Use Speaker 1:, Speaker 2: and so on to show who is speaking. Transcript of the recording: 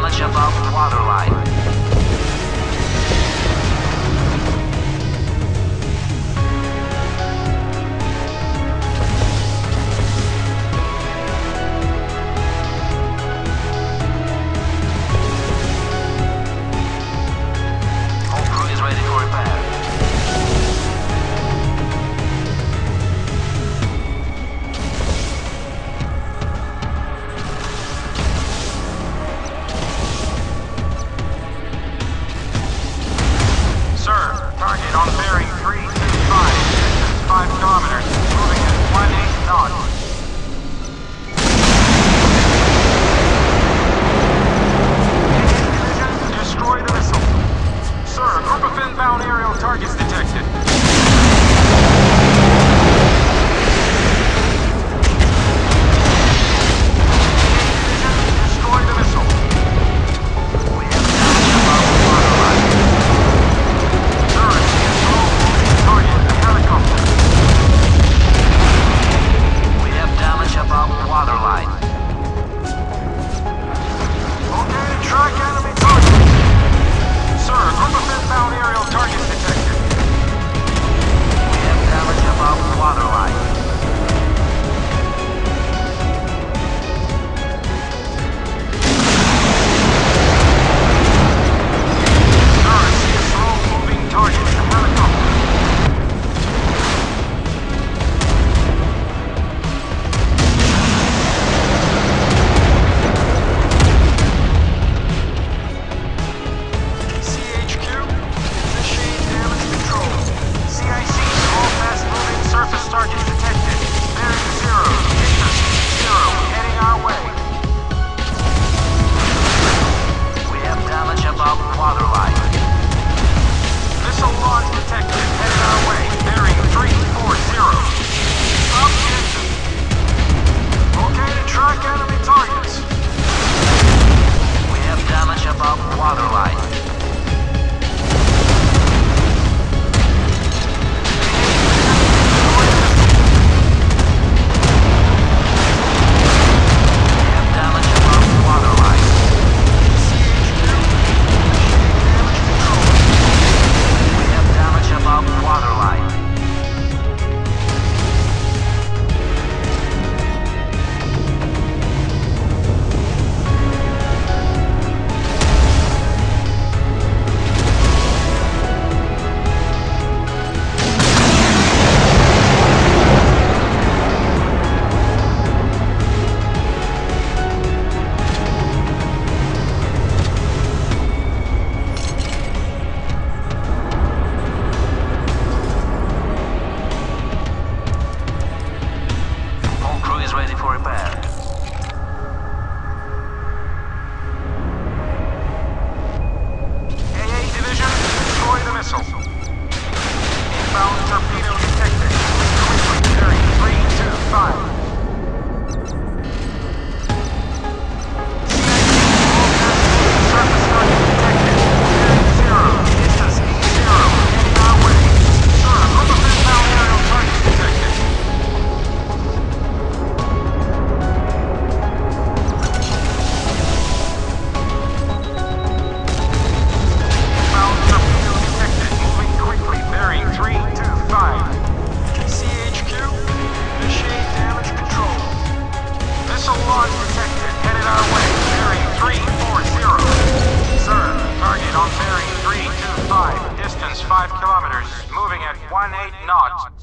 Speaker 1: much above waterline. five kilometers, moving at 1-8 knots.